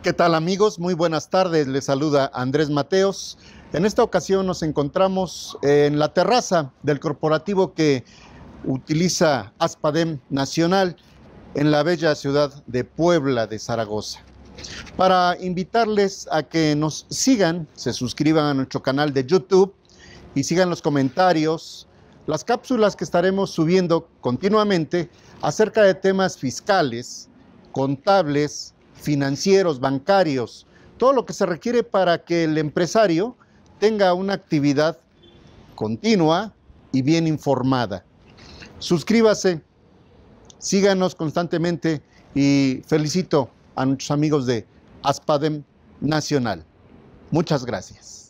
¿Qué tal amigos? Muy buenas tardes. Les saluda Andrés Mateos. En esta ocasión nos encontramos en la terraza del corporativo que utiliza Aspadem Nacional en la bella ciudad de Puebla de Zaragoza. Para invitarles a que nos sigan, se suscriban a nuestro canal de YouTube y sigan los comentarios, las cápsulas que estaremos subiendo continuamente acerca de temas fiscales, contables, financieros, bancarios, todo lo que se requiere para que el empresario tenga una actividad continua y bien informada. Suscríbase, síganos constantemente y felicito a nuestros amigos de Aspadem Nacional. Muchas gracias.